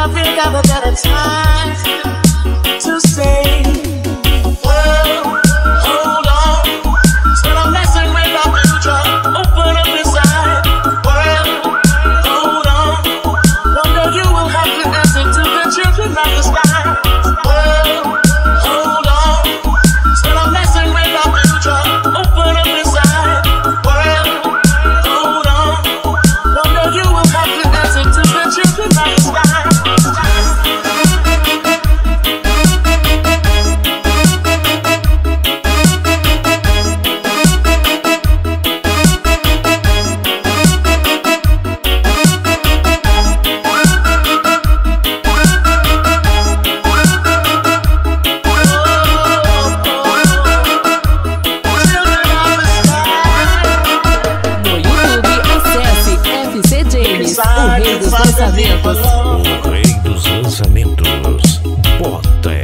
Africa, but at a time. Lançamentos. O rei dos lançamentos. Bota